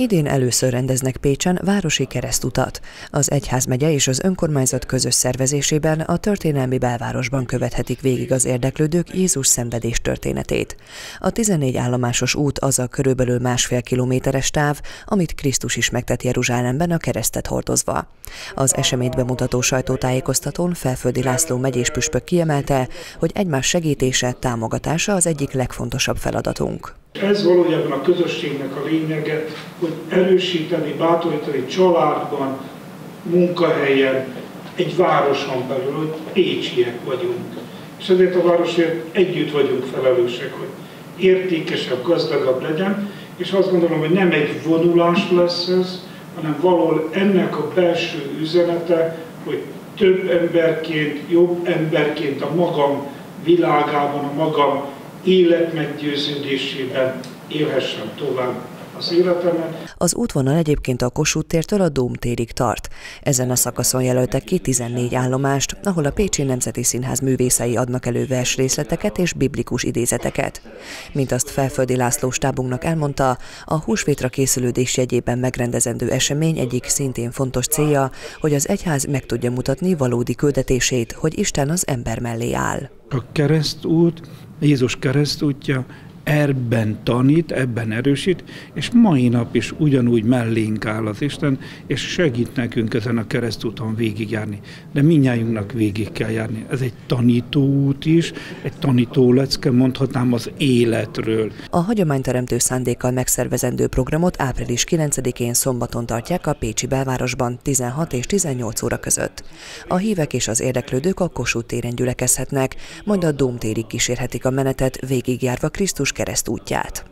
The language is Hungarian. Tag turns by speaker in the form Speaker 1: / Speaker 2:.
Speaker 1: Idén először rendeznek Pécsen városi keresztutat. Az Egyházmegye és az önkormányzat közös szervezésében a történelmi belvárosban követhetik végig az érdeklődők Jézus szenvedés történetét. A 14 állomásos út az a körülbelül másfél kilométeres táv, amit Krisztus is megtett Jeruzsálemben a keresztet hordozva. Az eseményt bemutató sajtótájékoztatón Felföldi László megyés püspök kiemelte, hogy egymás segítése, támogatása az egyik legfontosabb feladatunk.
Speaker 2: Ez valójában a közösségnek a lényege, hogy erősíteni, bátorítani családban, munkahelyen, egy városon belül, hogy pécsiek vagyunk. És ezért a városért együtt vagyunk felelősek, hogy értékesebb, gazdagabb legyen, és azt gondolom, hogy nem egy vonulás lesz ez, hanem valahol ennek a belső üzenete, hogy több emberként, jobb emberként a magam világában, a magam élet meggyőződésében élhessem tovább az életemet.
Speaker 1: Az útvonal egyébként a Kossuth tértől a Dóm térig tart. Ezen a szakaszon jelöltek ki 14 állomást, ahol a Pécsi Nemzeti Színház művészei adnak elő versrészleteket és biblikus idézeteket. Mint azt Felföldi László stábunknak elmondta, a húsvétra készülődés jegyében megrendezendő esemény egyik szintén fontos célja, hogy az egyház meg tudja mutatni valódi küldetését, hogy Isten az ember mellé áll.
Speaker 2: A keresztút Jézus keresztútja ebben tanít, ebben erősít, és mai nap is ugyanúgy mellénk áll az Isten, és segít nekünk ezen a keresztúton végigjárni. De minnyájunknak végig kell járni. Ez egy tanítóút is, egy tanító lecke, mondhatnám az életről.
Speaker 1: A hagyományteremtő szándékkal megszervezendő programot április 9-én szombaton tartják a Pécsi belvárosban 16 és 18 óra között. A hívek és az érdeklődők a Kossuth téren gyülekezhetnek, majd a Dóm térig kísérhetik a menetet, végigjárva Krisztus keresztútját.